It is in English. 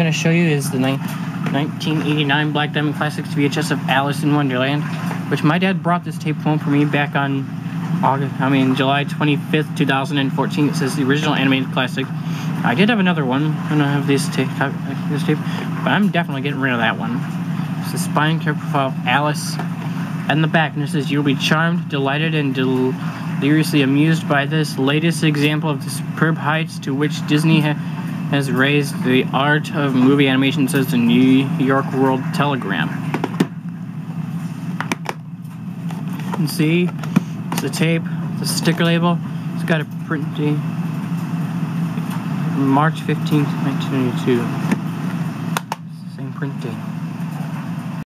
going to show you is the ni- 1989 Black Diamond Classics VHS of Alice in Wonderland, which my dad brought this tape home for me back on August, I mean July 25th, 2014. It says the original animated classic. I did have another one. I have this tape, this tape, but I'm definitely getting rid of that one. It's the spine character profile of Alice. And the back, and it says, You'll be charmed, delighted, and deliriously amused by this latest example of the superb heights to which Disney has raised the art of movie animation, says the New York World Telegram. You can see it's the tape, the sticker label. It's got a print date. March 15th, 1992. Same print date.